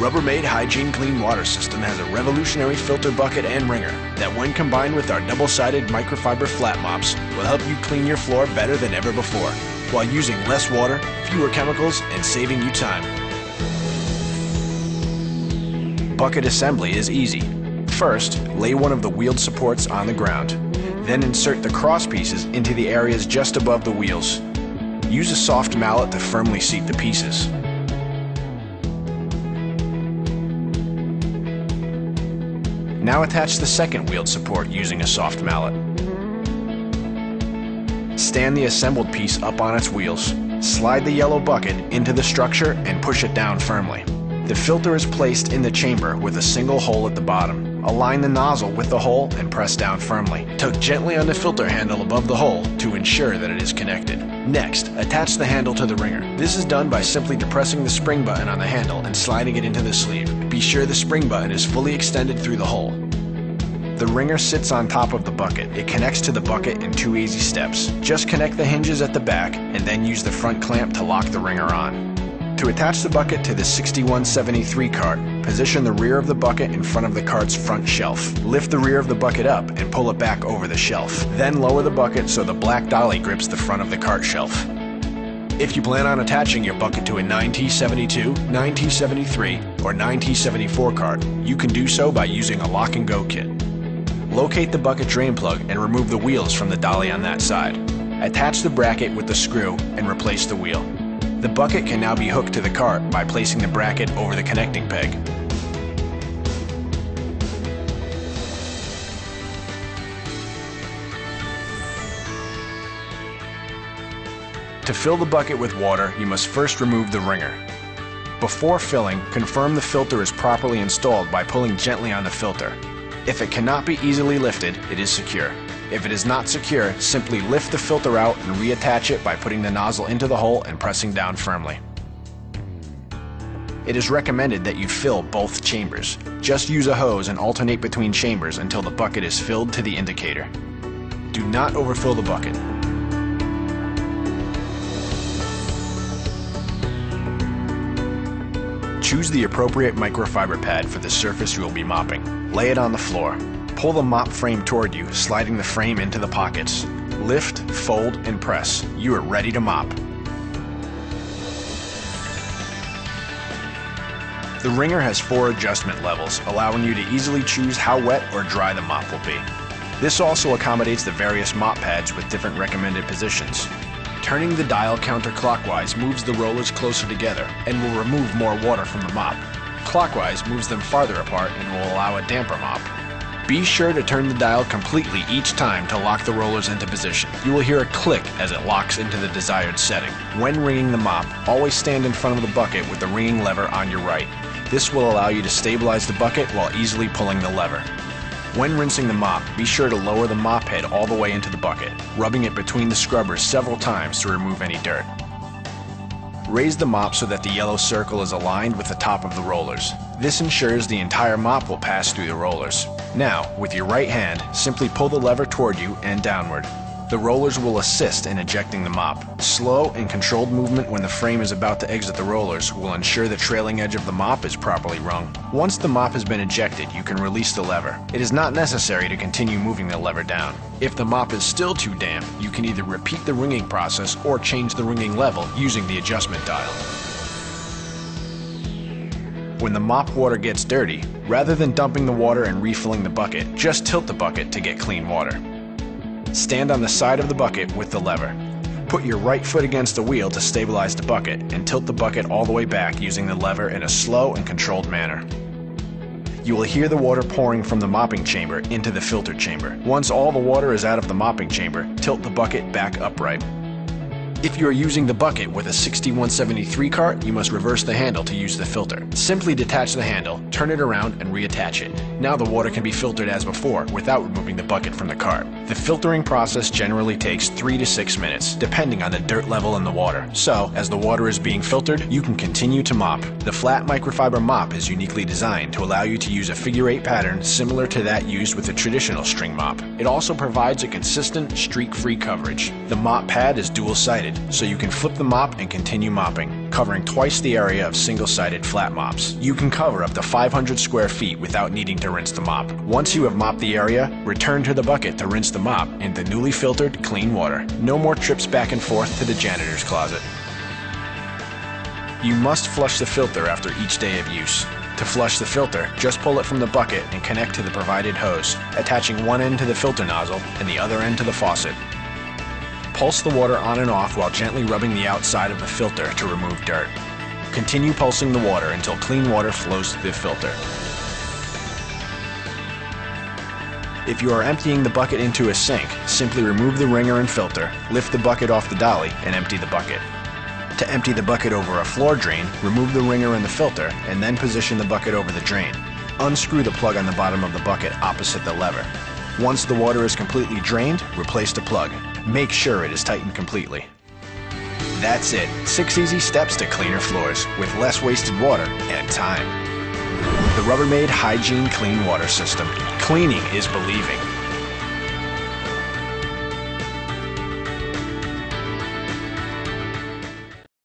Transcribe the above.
Rubbermaid HYGEN Clean Water System has a revolutionary filter bucket and wringer that when combined with our double-sided microfiber flat mops will help you clean your floor better than ever before while using less water, fewer chemicals, and saving you time. Bucket assembly is easy. First, lay one of the wheeled supports on the ground. Then insert the cross pieces into the areas just above the wheels. Use a soft mallet to firmly seat the pieces. Now attach the second wheeled support using a soft mallet. Stand the assembled piece up on its wheels. Slide the yellow bucket into the structure and push it down firmly. The filter is placed in the chamber with a single hole at the bottom. Align the nozzle with the hole and press down firmly. Tug gently on the filter handle above the hole to ensure that it is connected. Next, attach the handle to the wringer. This is done by simply depressing the spring button on the handle and sliding it into the sleeve. Be sure the spring button is fully extended through the hole. The wringer sits on top of the bucket. It connects to the bucket in two easy steps. Just connect the hinges at the back and then use the front clamp to lock the wringer on. To attach the bucket to the 6173 cart, position the rear of the bucket in front of the cart's front shelf. Lift the rear of the bucket up and pull it back over the shelf. Then lower the bucket so the black dolly grips the front of the cart shelf. If you plan on attaching your bucket to a 9T72, 9T73, or 9T74 cart, you can do so by using a lock and go kit. Locate the bucket drain plug and remove the wheels from the dolly on that side. Attach the bracket with the screw and replace the wheel. The bucket can now be hooked to the cart by placing the bracket over the connecting peg. To fill the bucket with water, you must first remove the wringer. Before filling, confirm the filter is properly installed by pulling gently on the filter. If it cannot be easily lifted, it is secure. If it is not secure, simply lift the filter out and reattach it by putting the nozzle into the hole and pressing down firmly. It is recommended that you fill both chambers. Just use a hose and alternate between chambers until the bucket is filled to the indicator. Do not overfill the bucket. Choose the appropriate microfiber pad for the surface you will be mopping. Lay it on the floor. Pull the mop frame toward you, sliding the frame into the pockets. Lift, fold, and press. You are ready to mop. The wringer has four adjustment levels, allowing you to easily choose how wet or dry the mop will be. This also accommodates the various mop pads with different recommended positions. Turning the dial counterclockwise moves the rollers closer together and will remove more water from the mop. Clockwise moves them farther apart and will allow a damper mop. Be sure to turn the dial completely each time to lock the rollers into position. You will hear a click as it locks into the desired setting. When wringing the mop, always stand in front of the bucket with the wringing lever on your right. This will allow you to stabilize the bucket while easily pulling the lever. When rinsing the mop, be sure to lower the mop head all the way into the bucket, rubbing it between the scrubbers several times to remove any dirt. Raise the mop so that the yellow circle is aligned with the top of the rollers. This ensures the entire mop will pass through the rollers. Now, with your right hand, simply pull the lever toward you and downward. The rollers will assist in ejecting the mop. Slow and controlled movement when the frame is about to exit the rollers will ensure the trailing edge of the mop is properly wrung. Once the mop has been ejected, you can release the lever. It is not necessary to continue moving the lever down. If the mop is still too damp, you can either repeat the wringing process or change the wringing level using the adjustment dial. When the mop water gets dirty, rather than dumping the water and refilling the bucket, just tilt the bucket to get clean water. Stand on the side of the bucket with the lever. Put your right foot against the wheel to stabilize the bucket and tilt the bucket all the way back using the lever in a slow and controlled manner. You will hear the water pouring from the mopping chamber into the filter chamber. Once all the water is out of the mopping chamber, tilt the bucket back upright. If you are using the bucket with a 6173 cart, you must reverse the handle to use the filter. Simply detach the handle, turn it around, and reattach it. Now the water can be filtered as before without removing the bucket from the cart. The filtering process generally takes 3 to 6 minutes, depending on the dirt level in the water. So, as the water is being filtered, you can continue to mop. The flat microfiber mop is uniquely designed to allow you to use a figure 8 pattern similar to that used with a traditional string mop. It also provides a consistent, streak-free coverage. The mop pad is dual-sided so you can flip the mop and continue mopping. covering twice the area of single-sided flat mops. You can cover up to 500 square feet without needing to rinse the mop. Once you have mopped the area, return to the bucket to rinse the mop in the newly filtered, clean water. No more trips back and forth to the janitor's closet. You must flush the filter after each day of use. To flush the filter, just pull it from the bucket and connect to the provided hose, attaching one end to the filter nozzle and the other end to the faucet. Pulse the water on and off while gently rubbing the outside of the filter to remove dirt. Continue pulsing the water until clean water flows through the filter. If you are emptying the bucket into a sink, simply remove the wringer and filter, lift the bucket off the dolly, and empty the bucket. To empty the bucket over a floor drain, remove the wringer and the filter, and then position the bucket over the drain. Unscrew the plug on the bottom of the bucket opposite the lever. Once the water is completely drained, replace the plug. Make sure it is tightened completely. That's it. Six easy steps to cleaner floors with less wasted water and time. The Rubbermaid HYGEN Clean Water System. Cleaning is believing.